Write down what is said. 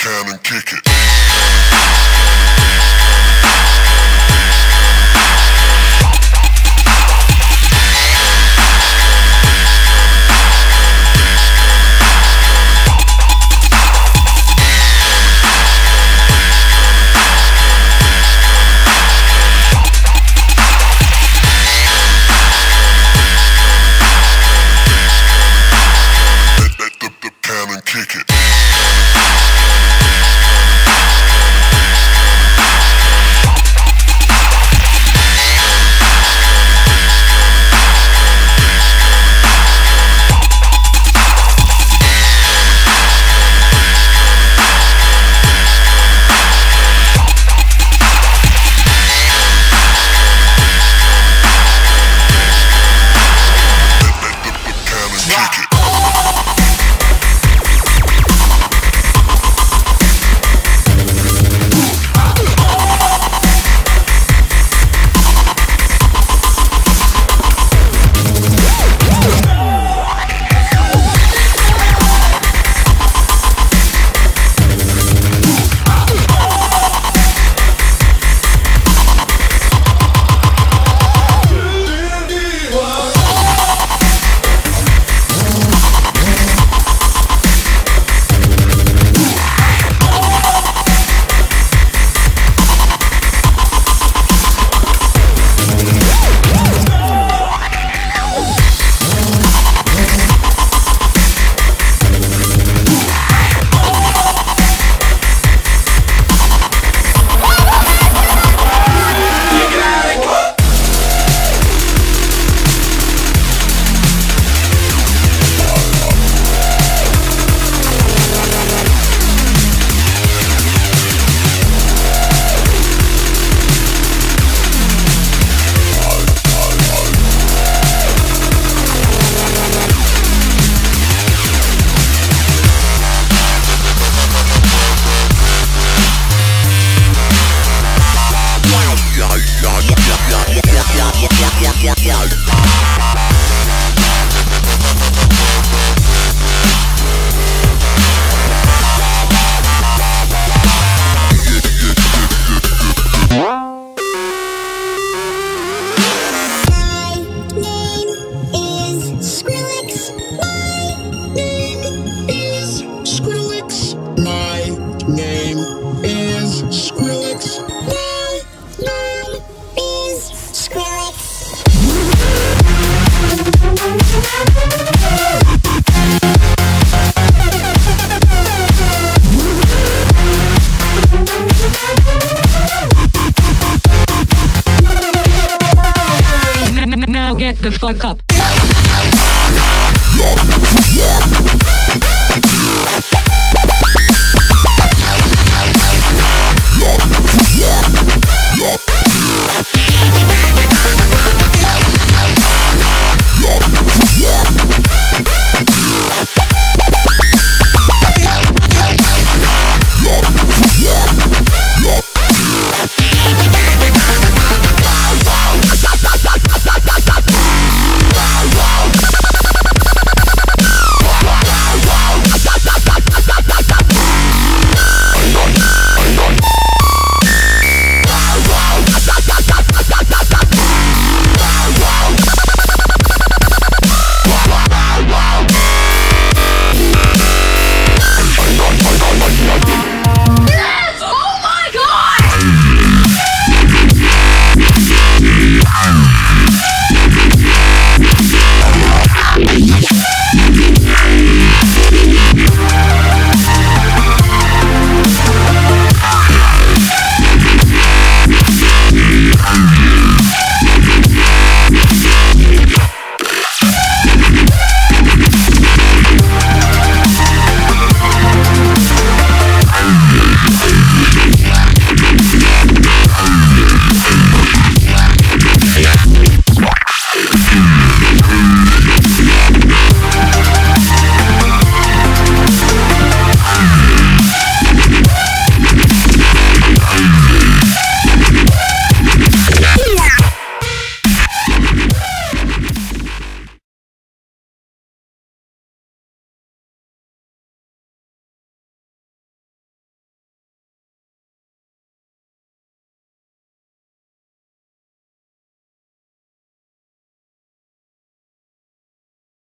can and kick it. Yo. shut the fuck up.